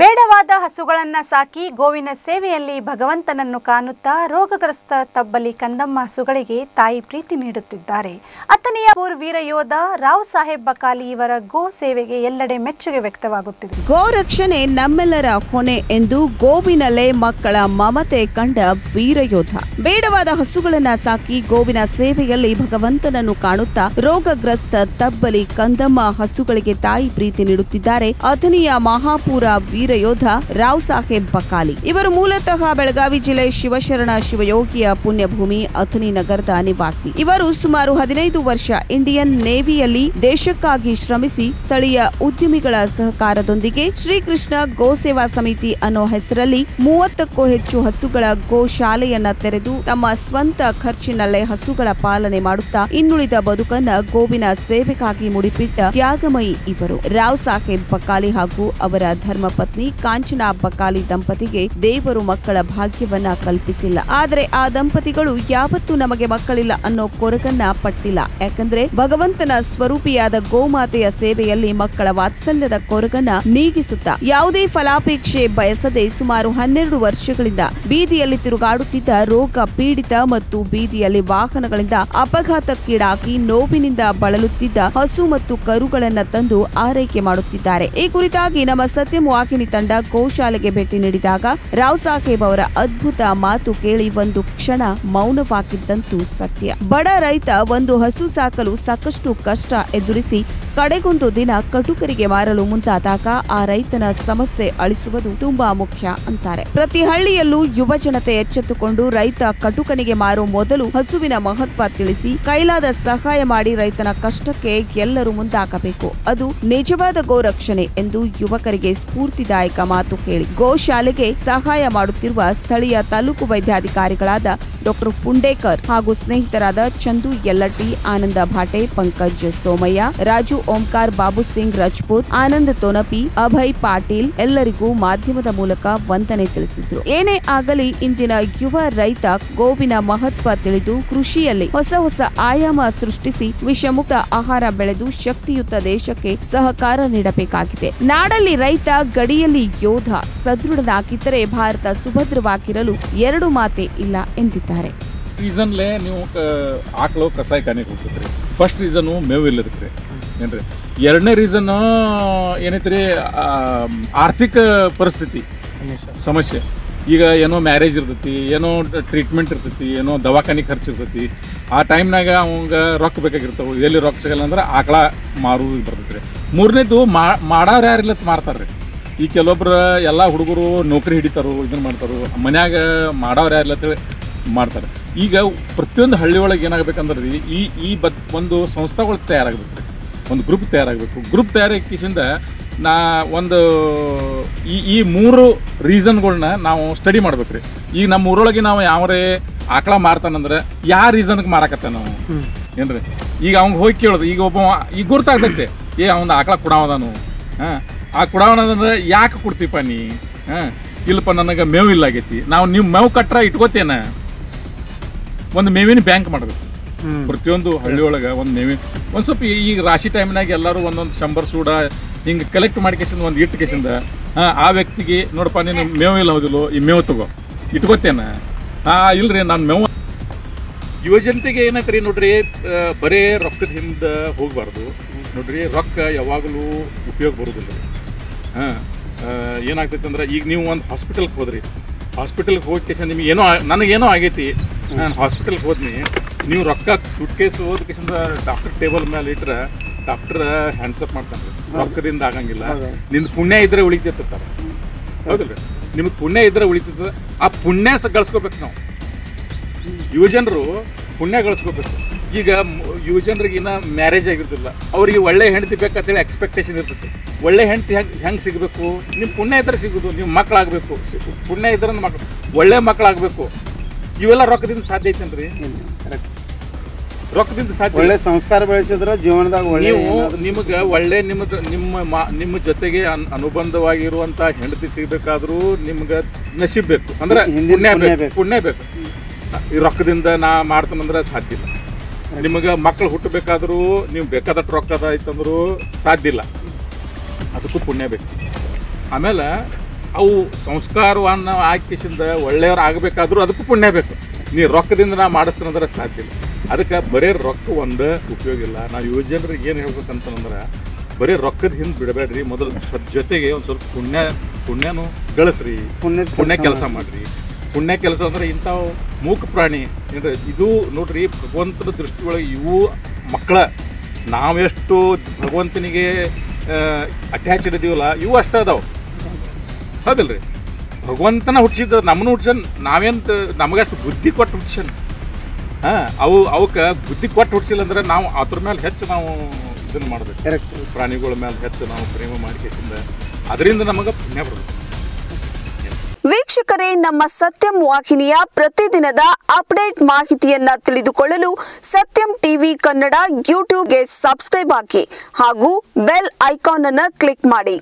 ಬೇಡವಾದ ಹಸುಗಳನ್ನ ಸಾಕಿ ಗೋವಿನ ಸೇವೆಯಲ್ಲಿ ಭಗವಂತನನ್ನು ಕಾಣುತ್ತಾ ರೋಗಗ್ರಸ್ತ ತಬ್ಬಲಿ ಕಂದಮ್ಮ ಹಸುಗಳಿಗೆ ತಾಯಿ ಪ್ರೀತಿ ನೀಡುತ್ತಿದ್ದಾರೆ. ಅತ್ತನೆಯ ಪೂರ್ ವೀರ ಯೋಧ ರಾವ್ ಸಾಹೇಬ್ ಬಕಾಲಿ ಇವರ ಗೋ ಸೇವೆಗೆ ಎಲ್ಲೆಡೆ ಮೆಚ್ಚುಗೆ ವ್ಯಕ್ತವಾಗುತ್ತಿದೆ. ಗೋ ರಕ್ಷಣೆ ನಮ್ಮೆಲ್ಲರ ಹೊಣೆ ಎಂದು ಗೋವಿನಲ್ಲೇ ಮಕ್ಕಳ ಮಮತೆ ಕಂಡ ವೀರಯೋಧ ಬೇಡವಾದ ಹಸುಗಳನ್ನ ಸಾಕಿ ಗೋವಿನ ಸೇವೆಯಲ್ಲಿ ಭಗವಂತನನ್ನು ಕಾಣುತ್ತಾ ರೋಗಗ್ರಸ್ತ ತಬ್ಬಲಿ ಕಂದಮ್ಮ ಹಸುಗಳಿಗೆ ತಾಯಿ ಪ್ರೀತಿ ನೀಡುತ್ತಿದ್ದಾರೆ. ಅತನಿಯ ಮಹಾಪೂರ ವೀರಯೋಧ ರಾವ್ ಸಾಹೇಬ್ ಬಕಾಲಿ. ಇವರು ಮೂಲತಃ ಬೆಳಗಾವಿ ಜಿಲ್ಲೆ ಶಿವಶರಣ ಶಿವಯೋಗಿಯ ಪುಣ್ಯಭೂಮಿ ಅಥನಿ ನಗರದ ನಿವಾಸಿ. ಇವರು ಸುಮಾರು ಹದಿನೈದು ವರ್ಷ ಇಂಡಿಯನ್ ನೇವಿಯಲ್ಲಿ ದೇಶಕ್ಕಾಗಿ ಶ್ರಮಿಸಿ ಸ್ಥಳೀಯ ಉದ್ಯಮಿಗಳ ಸಹಕಾರದೊಂದಿಗೆ ಶ್ರೀಕೃಷ್ಣ ಗೋಸೇವಾ ಸಮಿತಿ ಅನ್ನೋ ಹೆಸರಲ್ಲಿ ಮೂವತ್ತಕ್ಕೂ ಹೆಚ್ಚು ಹಸುಗಳ ಗೋ ಶಾಲೆಯನ್ನ ತೆರೆದು ತಮ್ಮ ಸ್ವಂತ ಖರ್ಚಿನಲ್ಲೇ ಹಸುಗಳ ಪಾಲನೆ ಮಾಡುತ್ತಾ ಇನ್ನುಳಿದ ಬದುಕನ್ನ ಗೋವಿನ ಸೇವೆಗಾಗಿ ಮುಡಿಪಿಟ್ಟ ತ್ಯಾಗಮಯಿ ಇವರು. ರಾವ್ ಸಾಹೇಬ್ ಬಕಾಲಿ ಹಾಗೂ ಅವರ ಧರ್ಮಪತ್ನಿ ಕಾಂಚನಾ ಬಕಾಲಿ ದಂಪತಿಗೆ ದೇವರು ಮಕ್ಕಳ ಭಾಗ್ಯವನ್ನ ಕಲ್ಪಿಸಿಲ್ಲ. ಆದರೆ ಆ ದಂಪತಿಗಳು ಯಾವತ್ತೂ ನಮಗೆ ಮಕ್ಕಳಿಲ್ಲ ಅನ್ನೋ ಕೊರಗನ್ನ ಪಟ್ಟಿಲ್ಲ. ಯಾಕಂದ್ರೆ ಭಗವಂತನ ಸ್ವರೂಪಿಯಾದ ಗೋಮಾತೆಯ ಸೇವೆಯಲ್ಲಿ ಮಕ್ಕಳ ವಾತ್ಸಲ್ಯದ ಕೊರಗನ್ನ ನೀಗಿಸುತ್ತಾ ಯಾವುದೇ ಫಲಾಪೇಕ್ಷೆ ಬಯಸದೆ ಸುಮಾರು ಹನ್ನೆರಡು ವರ್ಷಗಳಿಂದ ಬೀದಿಯಲ್ಲಿ ತಿರುಗಾಡುತ್ತಿದ್ದ ರೋಗ ಪೀಡಿತ ಮತ್ತು ಬೀದಿಯಲ್ಲಿ ವಾಹನಗಳಿಂದ ಅಪಘಾತಕ್ಕೀಡಾಗಿ ನೋವಿನಿಂದ ಬಳಲುತ್ತಿದ್ದ ಹಸು ಮತ್ತು ಕರುಗಳನ್ನ ತಂದು ಆರೈಕೆ ಮಾಡುತ್ತಿದ್ದಾರೆ. ಈ ಕುರಿತಾಗಿ ನಮ್ಮ ಸತ್ಯಂ ವಾಹಿನಿ ತಂಡ ಗೋಶಾಲೆಗೆ ಭೇಟಿ ನೀಡಿದಾಗ ರಾವ್ ಸಾಹೇಬ್ ಅವರ ಅದ್ಭುತ ಮಾತು ಕೇಳಿ ಒಂದು ಕ್ಷಣ ಮೌನವಾಗಿದ್ದಂತೂ ಸತ್ಯ. ಬಡ ರೈತ ಒಂದು ಹಸು ಸಾಕಲು ಸಾಕಷ್ಟು ಕಷ್ಟ ಎದುರಿಸಿ ಕಡೆಗೊಂದು ದಿನ ಕಟುಕರಿಗೆ ಮಾರಲು ಮುಂದಾದಾಗ ಆ ರೈತನ ಸಮಸ್ಯೆ ಅಳಿಸುವುದು ತುಂಬಾ ಮುಖ್ಯ ಅಂತಾರೆ. ಪ್ರತಿ ಹಳ್ಳಿಯಲ್ಲೂ ಯುವ ಜನತೆ ಎಚ್ಚೆತ್ತುಕೊಂಡು ರೈತ ಕಟುಕನಿಗೆ ಮಾರೋ ಮೊದಲು ಹಸುವಿನ ಮಹತ್ವ ತಿಳಿಸಿ, ಕೈಲಾದ ಸಹಾಯ ಮಾಡಿ ರೈತನ ಕಷ್ಟಕ್ಕೆ ಎಲ್ಲರೂ ಮುಂದಾಗಬೇಕು. ಅದು ನಿಜವಾದ ಗೋರಕ್ಷಣೆ ಎಂದು ಯುವಕರಿಗೆ ಸ್ಫೂರ್ತಿದಾಯಕ ಮಾತು ಹೇಳಿ ಗೋಶಾಲೆಗೆ ಸಹಾಯ ಮಾಡುತ್ತಿರುವ ಸ್ಥಳೀಯ ತಾಲೂಕು ವೈದ್ಯಾಧಿಕಾರಿಗಳಾದ ಡಾಕ್ಟರ್ ಪುಂಡೇಕರ್ ಹಾಗೂ ಸ್ನೇಹಿತರಾದ ಚಂದು ಯಲ್ಲಟ್ಟಿ, ಆನಂದ ಭಾಟೆ, ಪಂಕಜ್ ಸೋಮಯ್ಯ, ರಾಜು ಓಂಕಾರ್ ಬಾಬು ಸಿಂಗ್ ರಜಪೂತ್, ಆನಂದ್ ತೋನಪಿ, ಅಭಯ್ ಪಾಟೀಲ್ ಎಲ್ಲರಿಗೂ ಮಾಧ್ಯಮದ ಮೂಲಕ ವಂದನೆ ತಿಳಿಸಿದ್ರು. ಏನೇ ಆಗಲಿ, ಇಂದಿನ ಯುವ ರೈತ ಗೋವಿನ ಮಹತ್ವ ತಿಳಿದು ಕೃಷಿಯಲ್ಲಿ ಹೊಸ ಹೊಸ ಆಯಾಮ ಸೃಷ್ಟಿಸಿ ವಿಷಮುಕ್ತ ಆಹಾರ ಬೆಳೆದು ಶಕ್ತಿಯುತ ದೇಶಕ್ಕೆ ಸಹಕಾರ ನೀಡಬೇಕಾಗಿದೆ. ನಾಡಲ್ಲಿ ರೈತ ಗಡಿಯಲ್ಲಿ ಯೋಧ ಸದೃಢನಾಗಿದ್ದರೆ ಭಾರತ ಸುಭದ್ರವಾಗಿರಲು ಎರಡು ಮಾತೆ ಇಲ್ಲ ಎಂದಿದ್ದಾರೆ ರೀಸನ್ಲೇ ನೀವು ಕ ಆಕಳು ಕಸಾಯಿ ಖಾನೆಗೆ ಹೋಗ್ತೈತ್ರಿ ಫಸ್ಟ್ ರೀಸನು ಮೇವು ಇಲ್ಲದಕ್ಕೆ ಏನ್ರಿ? ಎರಡನೇ ರೀಸನ್ ಏನೈತ್ರಿ ರೀ ಆರ್ಥಿಕ ಪರಿಸ್ಥಿತಿ ಸಮಸ್ಯೆ. ಈಗ ಏನೋ ಮ್ಯಾರೇಜ್ ಇರ್ತೈತಿ ಏನೋ ಟ್ರೀಟ್ಮೆಂಟ್ ಇರ್ತೈತಿ ಏನೋ ದವಾಖಾನೆ ಖರ್ಚು ಇರ್ತೈತಿ ಆ ಟೈಮ್ನಾಗ ಅವಂಗ ರೊಕ್ಕ ಬೇಕಾಗಿರ್ತಾವೆ. ಎಲ್ಲಿ ರೊಕ್ಕ ಸಿಗಲ್ಲ ಅಂದ್ರೆ ಆಕಳ ಮಾರು ರೀ ಮೂರನೇದು ಮಾಡೋರು ಯಾರಿಲ್ಲತ್ ಮಾರ್ತಾರೆ ರೀ ಈ ಕೆಲವೊಬ್ರು ಎಲ್ಲ ಹುಡುಗರು ನೌಕರಿ ಹಿಡಿತಾರೋ ಇದನ್ನ ಮಾಡ್ತಾರೋ. ಮನ್ಯಾಗ ಮಾಡೋರು ಯಾರಿಲ್ಲ ಅಂತೇಳಿ ಮಾಡ್ತಾರೆ. ಈಗ ಪ್ರತಿಯೊಂದು ಹಳ್ಳಿ ಒಳಗೆ ಏನಾಗಬೇಕಂದ್ರೆ ರೀ ಈ ಈ ಬದ್ ಒಂದು ಸಂಸ್ಥೆಗಳು ತಯಾರಾಗಬೇಕು ಒಂದು ಗ್ರೂಪ್ ತಯಾರಾಗಬೇಕು. ಗ್ರೂಪ್ ತಯಾರಿಕೆಯಿಂದ ನಾ ಒಂದು ಈ ಈ ಮೂರು ರೀಸನ್ಗಳನ್ನ ನಾವು ಸ್ಟಡಿ ಮಾಡ್ಬೇಕು ರೀ. ಈಗ ನಮ್ಮ ಊರೊಳಗೆ ನಾವು ಯಾವರೇ ಆಕಳ ಮಾರ್ತಾನಂದ್ರೆ ಯಾವ ರೀಸನ್ಗೆ ಮಾರಾಕತ್ತ ನಾವು ಏನ್ರಿ? ಈಗ ಅವ್ನಿಗೆ ಹೋಗಿ ಕೇಳೋದು ಈಗ ಒಬ್ಬ ಈಗ ಗುರ್ತಾಗ್ತೈತೆ. ಏ ಅವ್ನ ಆಕಳ ಕುಡಾವದಾನು ಹಾಂ? ಆ ಕುಡಾವನಂದ್ರೆ ಯಾಕೆ ಕೊಡ್ತೀಪ ನೀ? ಹಾಂ? ಇಲ್ಲಪ್ಪ ನನಗೆ ಮೇವು ಇಲ್ಲ ಆಗೈತಿ ನಾವು ನೀವು ಮೇವು ಕಟ್ರ ಇಟ್ಕೋತೇನ? ಒಂದು ಮೇವಿನ ಬ್ಯಾಂಕ್ ಮಾಡಬೇಕು. ಪ್ರತಿಯೊಂದು ಹಳ್ಳಿ ಒಳಗೆ ಒಂದು ಮೇವಿನ ಒಂದು ಸ್ವಲ್ಪ ಈ- ಈಗ ರಾಶಿ ಟೈಮ್ನಾಗ ಎಲ್ಲರೂ ಒಂದೊಂದು ಶಂಬರ್ ಸೂಡ ಹಿಂಗೆ ಕಲೆಕ್ಟ್ ಮಾಡಿ ಕೇಸಿಂದ ಒಂದು ಇಟ್ಟು ಕೇಸಿಂದ ಹಾಂ ಆ ವ್ಯಕ್ತಿಗೆ ನೋಡಪ್ಪ ನೀನು ಮೇವು ಇಲ್ಲ ಹೌದಿಲ್ಲೋ ಈ ಮೇವು ತಗೋ. ಇಟ್ಕೋತೇನೆ ಹಾಂ ಇಲ್ರಿ ನಾನು ಮೇವು ಯುವಜನತೆಗೆ ಏನಾಗ್ರಿ ನೋಡ್ರಿ ಆ, ಬರೇ ರೊಕ್ಕದ ಹಿಂದೆ ಹೋಗಬಾರ್ದು. ನೋಡ್ರಿ ರೊಕ್ಕ ಯಾವಾಗಲೂ ಉಪಯೋಗ ಬರೋದಿಲ್ಲ. ಹಾಂ ಏನಾಗ್ತೈತೆ ಅಂದ್ರೆ ಈಗ ನೀವು ಒಂದು ಹಾಸ್ಪಿಟಲ್ಗೆ ಹೋದ್ರಿ. ಹಾಸ್ಪಿಟಲ್ಗೆ ಹೋಗಿ ಕೇಸ ನಿಮ್ಗೆ ಏನೋ ಆ- ನನಗೇನೋ ಆಗೈತಿ. ನಾನು ಹಾಸ್ಪಿಟಲ್ಗೆ ಹೋದ್ನಿ. ನೀವು ರೊಕ್ಕ ಸೂಟ್ ಕೇಸ್ ಡಾಕ್ಟರ್ ಟೇಬಲ್ ಮೇಲೆ ಇಟ್ರೆ ಡಾಕ್ಟರ್ ಹ್ಯಾಂಡ್ಸಪ್ ಮಾಡ್ತಾನೆ ರೊಕ್ಕದಿಂದ ಆಗಂಗಿಲ್ಲ. ನಿಂದು ಪುಣ್ಯ ಇದ್ರೆ ಉಳಿತಿರ್ತಾರೆ ಹೌದಲ್ರಿ? ನಿಮ್ಗೆ ಪುಣ್ಯ ಇದ್ರೆ ಉಳಿತದ ಆ ಪುಣ್ಯ ಸ ಗಳಿಸ್ಕೋಬೇಕು ನಾವು. ಯುವಜನರು ಪುಣ್ಯ ಗಳಿಸ್ಕೋಬೇಕು. ಈಗ ಯುವಜನರಿಗಿನ್ನ ಯುವಜನರಿಗೆ ಇನ್ನ ಮ್ಯಾರೇಜ್ ಆಗಿರ್ತಿಲ್ಲ ಅವ್ರಿಗೆ ಒಳ್ಳೆ ಹೆಂಡತಿ ಬೇಕಂತೇಳಿ ಎಕ್ಸ್ಪೆಕ್ಟೇಷನ್ ಇರ್ತೈತಿ. ಒಳ್ಳೆ ಹೆಂಡತಿ ಹೆಂಗೆ ಹೆಂಗೆ ಸಿಗಬೇಕು? ನಿಮ್ಮ ಪುಣ್ಯ ಇದ್ರೆ ಸಿಗೋದು. ನಿಮ್ಮ ಮಕ್ಕಳಾಗಬೇಕು ಪುಣ್ಯ ಇದ್ರೆ ಮಕ್ಳು. ಒಳ್ಳೆ ಮಕ್ಕಳಾಗಬೇಕು ಇವೆಲ್ಲ ರೊಕ್ಕದಿಂದ ಸಾಧ್ಯ ಐತೇನ್ರಿ ರೊಕ್ಕದಿಂದ ಸಾಧ್ಯ ಒಳ್ಳೆ ಸಂಸ್ಕಾರ ಬೆಳೆಸಿದ್ರ ಜೀವನದಾಗ ಒಳ್ಳೆ ನೀವು ನಿಮಗೆ ಒಳ್ಳೆ ನಿಮ್ಮದು ನಿಮ್ಮ ನಿಮ್ಮ ಜೊತೆಗೆ ಅನ್ ಅನುಬಂಧವಾಗಿರುವಂತ ಹೆಂಡತಿ ಸಿಗ್ಬೇಕಾದ್ರೂ ನಿಮ್ಗೆ ನಸೀಬ್ ಬೇಕು. ಅಂದ್ರೆ ಪುಣ್ಯ ಪುಣ್ಯ ಬೇಕು. ಬೇಕು. ಪುಣ್ಯ ಬೇಕು. ಈ ರೊಕ್ಕದಿಂದ ನಾ ಮಾಡ್ತಾನಂದ್ರೆ ಸಾಧ್ಯ ಇಲ್ಲ. ನಿಮಗೆ ಮಕ್ಕಳು ಹುಟ್ಟಬೇಕಾದ್ರೂ ನೀವು ಬೇಕಾದಷ್ಟು ರೊಕ್ಕದ ಆಯ್ತಂದ್ರೂ ಸಾಧ್ಯ ಇಲ್ಲ. ಅದಕ್ಕೂ ಪುಣ್ಯ ಬೇಕು. ಆಮೇಲೆ ಅವು ಸಂಸ್ಕಾರವನ್ನು ಹಾಕಿಸಿಂದ ಒಳ್ಳೆಯವ್ರು ಆಗಬೇಕಾದ್ರೂ ಅದಕ್ಕೂ ಪುಣ್ಯ ಬೇಕು. ನೀ ರೊಕ್ಕದಿಂದ ನಾ ಮಾಡಿಸ್ತಂದ್ರೆ ಸಾಧ್ಯ ಇಲ್ಲ. ಅದಕ್ಕೆ ಬರೀ ರೊಕ್ಕ ಒಂದು ಉಪಯೋಗ ಇಲ್ಲ. ನಾವು ಯುವಜನರಿಗೆ ಏನು ಹೇಳ್ಬೇಕಂತಂದ್ರೆ ಬರೀ ರೊಕ್ಕದ ಹಿಂದೆ ಬಿಡಬೇಡ್ರಿ. ಮೊದಲು ಸ್ವಲ್ಪ ಜೊತೆಗೆ ಒಂದು ಸ್ವಲ್ಪ ಪುಣ್ಯ ಪುಣ್ಯನು ಗಳಿಸ್ರಿ. ಪುಣ್ಯ ಪುಣ್ಯ ಕೆಲಸ ಮಾಡಿರಿ. ಪುಣ್ಯ ಕೆಲಸ ಅಂದ್ರೆ ಇಂಥವು ಮೂಕ ಪ್ರಾಣಿ. ಅಂದರೆ ಇದು ನೋಡ್ರಿ ಭಗವಂತನ ದೃಷ್ಟಿಯೊಳಗೆ ಇವು ಮಕ್ಕಳ ನಾವೆಷ್ಟು ಭಗವಂತನಿಗೆ ಅಟ್ಯಾಚ್ ಇಡಿದೀವಲ್ಲ ಇವು ಅಷ್ಟೇ ಅದಾವ. ಹೌದಿಲ್ರಿ? ಭಗವಂತನ ಹುಟ್ಟಿಸಿದ್ದು ನಮ್ಮನ್ನು ಹುಟ್ಸನ್ ನಾವೇನು ಅಷ್ಟು ಬುದ್ಧಿ ಕೊಟ್ಟು ಹುಟ್ಸನ್ ಹಾಂ ಅವು ಅವಕ್ಕೆ ಬುದ್ಧಿ ಕೊಟ್ಟು ಹುಟ್ಟಿಸಿಲ್ಲ ಅಂದ್ರೆ ನಾವು ಅದ್ರ ಮೇಲೆ ಹೆಚ್ಚು ನಾವು ಇದನ್ನು ಮಾಡಬೇಕು. ಕರೆಕ್ಟ್ ಪ್ರಾಣಿಗಳ ಮೇಲೆ ಹೆಚ್ಚು ನಾವು ಪ್ರೇಮ ಮಾಡಿಕೆಸಿಂದ ಅದರಿಂದ ನಮಗೆ ಪುಣ್ಯ ಬರುತ್ತೆ ವೀಕ್ಷಕರೇ ನಮ್ಮ ಸತ್ಯಂ ವಾಹಿನಿಯ ಪ್ರತಿದಿನದ ಅಪ್ಡೇಟ್ ಮಾಹಿತಿಯನ್ನ ತಿಳಿದುಕೊಳ್ಳಲು ಸತ್ಯಂ ಟಿವಿ ಕನ್ನಡ ಯೂಟ್ಯೂಬ್ಗೆ ಸಬ್ಸ್ಕ್ರೈಬ್ ಹಾಕಿ ಹಾಗೂ ಬೆಲ್ ಐಕಾನ್ ಅನ್ನು ಕ್ಲಿಕ್ ಮಾಡಿ.